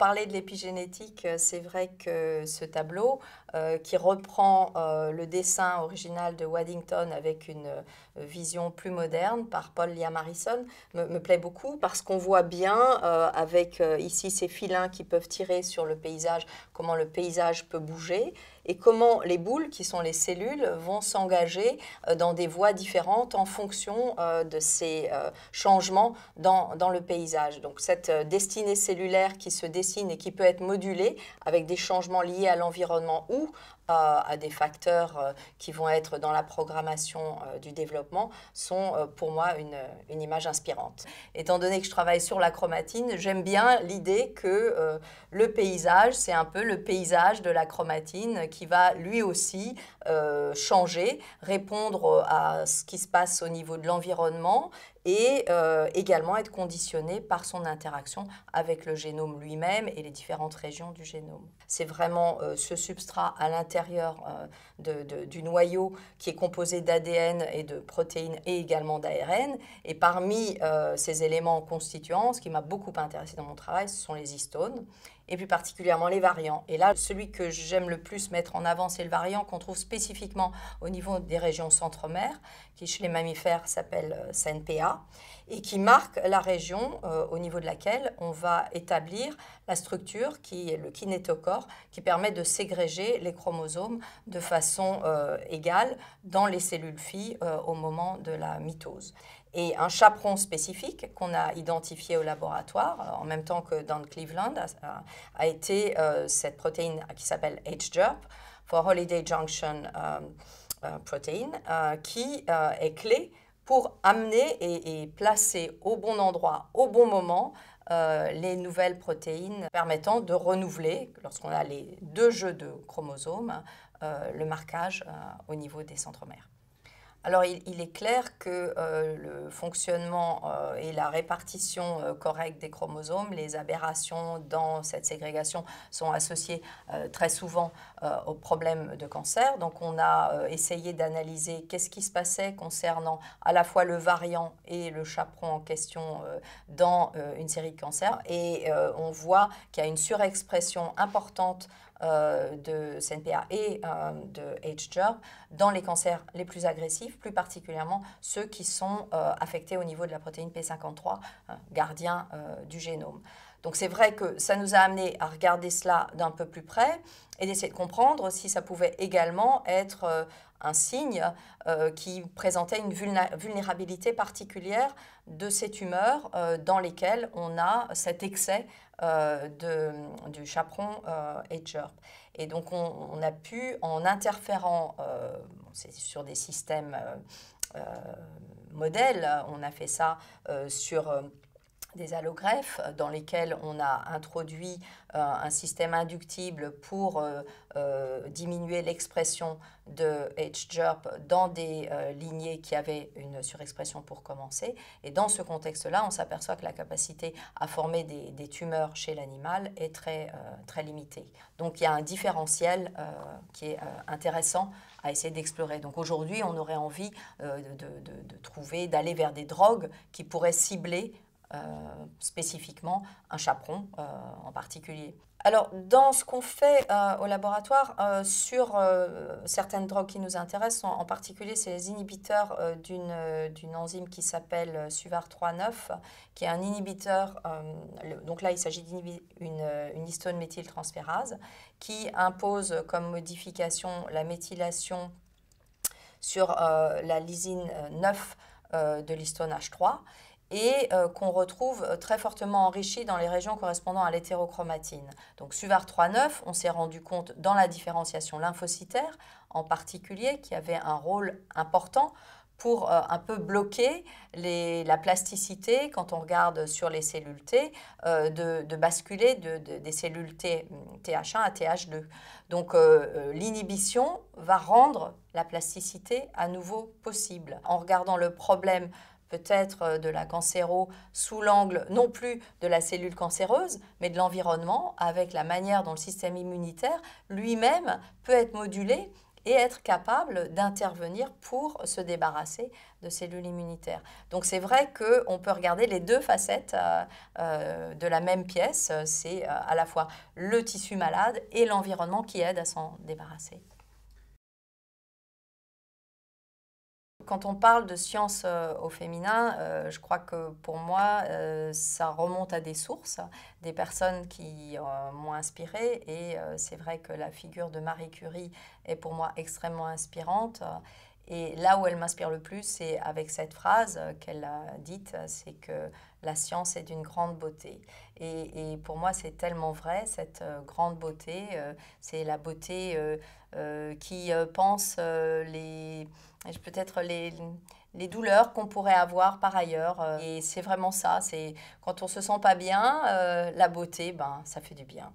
parler de l'épigénétique, c'est vrai que ce tableau, qui reprend le dessin original de Waddington avec une vision plus moderne par Paul Liam Harrison, me, me plaît beaucoup parce qu'on voit bien, avec ici ces filins qui peuvent tirer sur le paysage, comment le paysage peut bouger et comment les boules, qui sont les cellules, vont s'engager euh, dans des voies différentes en fonction euh, de ces euh, changements dans, dans, le paysage. Donc cette destinée cellulaire qui se dessine et qui peut être modulée avec des changements liés à l'environnement ou ou à, des facteurs euh, qui vont être dans la programmation euh, du développement sont euh, pour moi une, image inspirante. Étant donné que je travaille sur la chromatine, j'aime bien l'idée que le paysage, c'est un peu le paysage de la chromatine qui va lui aussi changer, répondre à ce qui se passe au niveau de l'environnement et également être conditionné par son interaction avec le génome lui-même et les différentes régions du génome. C'est vraiment ce substrat à l'intérieur euh, du noyau qui est composé d'ADN et de protéines et également d'ARN. Et parmi ces éléments constituants, ce qui m'a beaucoup intéressé dans mon travail, ce sont les histones et plus particulièrement les variants. Et là, celui que j'aime le plus mettre en avant, c'est le variant qu'on trouve spécifiquement au niveau des régions centre-mer, qui chez les mammifères s'appelle euh, et qui marque la région euh, au niveau de laquelle on va établir la structure qui est le kinétocore, qui permet de ségréger les chromosomes de façon euh, égale dans les cellules filles au moment de la mitose et un chaperon spécifique qu'on a identifié au laboratoire euh, en même temps que dans Cleveland a, été euh, cette protéine qui s'appelle HJERP, for Holiday Junction euh, Protein, qui est clé pour amener et, placer au bon endroit, au bon moment, les nouvelles protéines permettant de renouveler, lorsqu'on a les deux jeux de chromosomes, le marquage au niveau des centromères. Alors, il, est clair que euh, le fonctionnement euh, et la répartition euh, correcte des chromosomes, les aberrations dans cette ségrégation sont associées très souvent aux problèmes de cancer. Donc, on a essayé d'analyser qu'est-ce qui se passait concernant à la fois le variant et le chaperon en question dans une série de cancers. Et on voit qu'il y a une surexpression importante euh, de CNPA et euh, de HJER dans les cancers les plus agressifs, plus particulièrement ceux qui sont euh, affectés au niveau de la protéine P53, gardien du génome. Donc c'est vrai que ça nous a amené à regarder cela d'un peu plus près et d'essayer de comprendre si ça pouvait également être un signe qui présentait une vulnérabilité particulière de ces tumeurs dans lesquelles on a cet excès euh, de, du chaperon euh, Et donc on, a pu, en interférant euh, sur des systèmes euh, modèles, on a fait ça sur des allogreffes dans lesquels on a introduit un système inductible pour diminuer l'expression de HJERP dans des euh, lignées qui avaient une surexpression pour commencer. Et dans ce contexte-là, on s'aperçoit que la capacité à former des, tumeurs chez l'animal est très, euh, très limitée. Donc il y a un différentiel euh, qui est intéressant à essayer d'explorer. Donc aujourd'hui, on aurait envie de, de, trouver, d'aller vers des drogues qui pourraient cibler spécifiquement un chaperon en particulier. Alors, dans ce qu'on fait euh, au laboratoire euh, sur euh, certaines drogues qui nous intéressent, en, particulier, c'est les inhibiteurs d'une enzyme qui s'appelle SUVAR39, qui est un inhibiteur, donc là, il s'agit d'inhiber une, une, histone méthyltransférase, qui impose comme modification la méthylation sur la lysine 9 de l'histone H3 et euh, qu'on retrouve euh, très fortement enrichi dans les régions correspondant à l'hétérochromatine. Donc SUVAR 3.9, on s'est rendu compte dans la différenciation lymphocytaire en particulier qui avait un rôle important pour euh, un peu bloquer la plasticité, quand on regarde sur les cellules T, de, basculer des cellules T, TH1 à TH2. Donc l'inhibition va rendre la plasticité à nouveau possible. En regardant le problème peut-être euh, de la cancéro sous l'angle non plus de la cellule cancéreuse, mais de l'environnement, avec la manière dont le système immunitaire lui-même peut être modulé et être capable d'intervenir pour se débarrasser de cellules immunitaires. Donc c'est vrai qu'on peut regarder les deux facettes euh, euh, de la même pièce, c'est à la fois le tissu malade et l'environnement qui aide à s'en débarrasser. Quand on parle de science euh, au féminin, euh, je crois que pour moi, euh, ça remonte à des sources, des personnes qui m'ont inspirée. Et c'est vrai que la figure de Marie Curie est pour moi extrêmement inspirante. Et là où elle m'inspire le plus, c'est avec cette phrase qu'elle a dite, c'est que la science est d'une grande beauté. Et, et pour moi, c'est tellement vrai, cette grande beauté. c'est la beauté qui pense les peut-être les, les douleurs qu'on pourrait avoir par ailleurs. Euh, et c'est vraiment ça, c'est quand on se sent pas bien, euh, la beauté, ben, ça fait du bien.